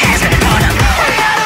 hands on them.